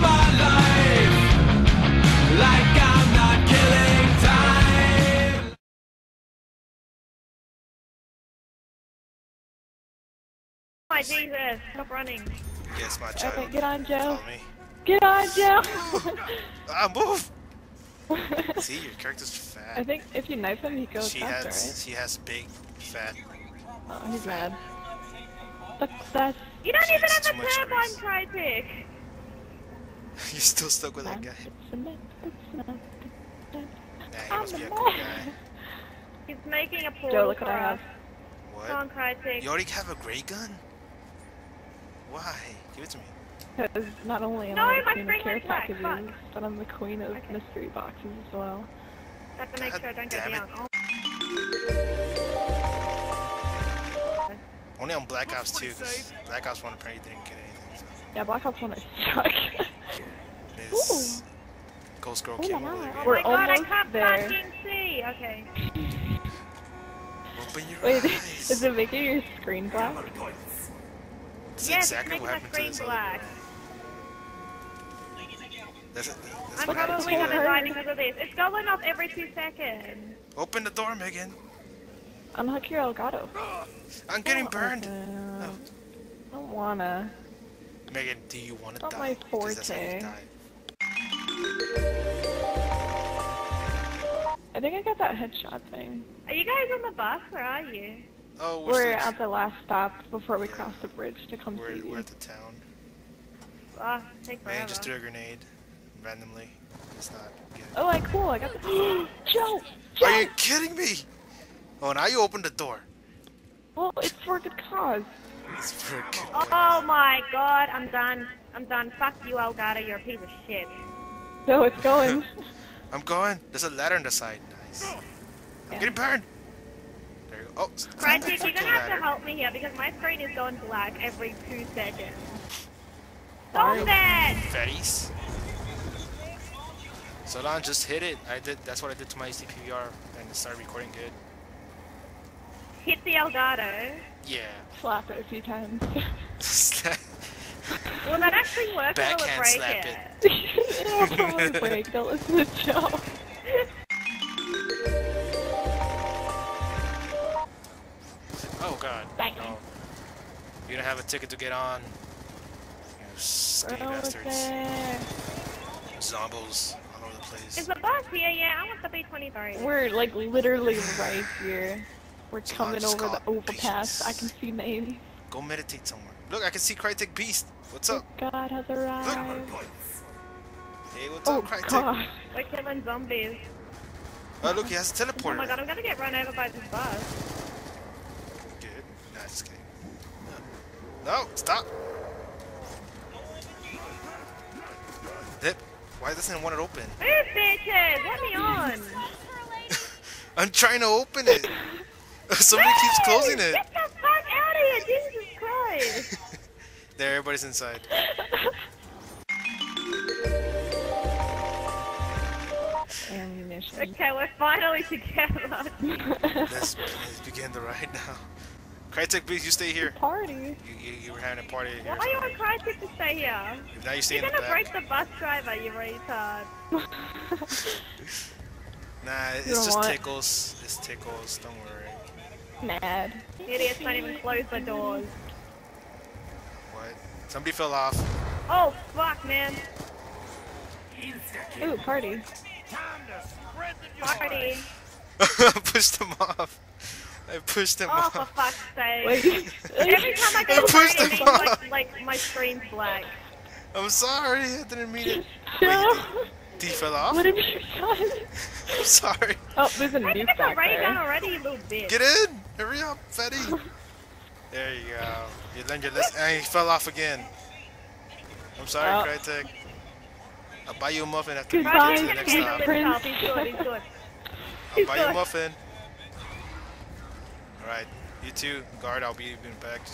my life like I'm not killing time. my Jesus, stop running. Yes, my Okay, child. get on, Joe. Me. Get on, Joe. Ah, move! See, your character's fat. I think if you knife him, he goes she faster, has, she has big, fat. Oh, he's mad. But that's You don't even have too the much turbine grease. Crytek. You're still stuck with that guy. It's not- it's not- Nah, he must be a cool guy. He's making a portal Joe, look what I have. us. Come on, Crytek. You already have a gray gun? Why? Give it to me. Because not only am No, I the queen of care packages, but I'm the queen of Okay. mystery boxes as well. have to make God sure I don't go damn it. down. Oh, Only on Black Ops 2, because Black Ops 1 apparently didn't get anything. So. Yeah, Black Ops 1 is suck. This Ghost Girl Ooh came la over la. here. oh We're my god, I almost can't there. fucking see. Okay. Open your Wait, eyes. is it making your screen black? That's Yes, exactly it's what making happened my to screen this black. That's, it, that's I'm what happened to probably gonna die because of this. It's going off every two seconds. Open the door, Megan. Unhook your Elgato. I'm getting Don't burned. open. Oh. I don't wanna. Megan, do you want to Not die? my 'Cause that's how you forte. die. I think I got that headshot thing. Are you guys on the bus? Where are you? Oh, we're, We're at the last stop before we cross the bridge to come we're, see we're you. at the town. Oh, take Man forever. just threw a grenade randomly. It's not good. Oh, like cool. I got the. Joe! Joe! Are you kidding me? Oh, now you open the door. Well, it's for a good cause. It's for a good Oh my god, I'm done. I'm done. Fuck you, Elgato. You're a piece of shit. So it's going. I'm going. There's a ladder on the side. Nice. I'm Yeah. getting burned. There you go. Oh, climb the you're gonna have to help me here because my screen is going black every two seconds. Sorry. Stop that! Fatties. Solon, just hit it. I did. That's what I did to my CPVR, and it started recording good. Hit the Elgato. Yeah. Slap it a few times. Will that actually work or will it Backhand break slap it? It'll probably break. Don't listen to Joe. oh God. Bang. No. You don't have a ticket to get on. You skinny Bro, it's bastards. there. Zombos all over the place. Is the bus here? Yeah, I want the B-23. We're like literally right here. We're So coming over the overpass. patience. I can see names. Go meditate somewhere. Look, I can see Crytek Beast. What's up? Oh, god has arrived. Hey, what's Oh up, Crytek? God. We're killing zombies. Oh, look, he has a Oh my god, I'm gonna get run over by this bus. Good. Nah, just kidding. No, stop. Dip. Why doesn't it want it open? Move, bitches! Let me on! I'm trying to open it. Somebody keeps closing it. Get the fuck out of here! Jesus Christ! There, everybody's inside. Ammunition. Okay, we're finally together. Let's, let's begin the ride now. Crytek Beast, you stay here. Party. You, you, you were having a party here. Why are you on Crytek to stay here? Now you stay You're in the gonna back. break the bus driver, you retard. Nah, it's You just want- tickles. It's tickles. Don't worry. Mad. Idiots don't even close the doors. What? Somebody fell off. Oh, fuck, man. Ooh, party. Party. I pushed him off. I pushed him Oh, for off. fuck's sake. Wait. Every time I I go to pushed party, it him means like, off. like my screen's black. I'm sorry. I didn't mean it. Joe. D fell off. What have you done? I'm sorry. Oh, there's a new got the back ray gun there. already, you little bitch. Get in. Hurry up, Fetty. There you go. You learned your lesson. And he fell off again. I'm sorry, Oh. Crytek. I'll buy you a muffin after we Goodbye, get to the Crytek next can stop. handle Prince. himself. He's good, he's good. I'll buy you a muffin. Alright, you too. Guard, I'll be even back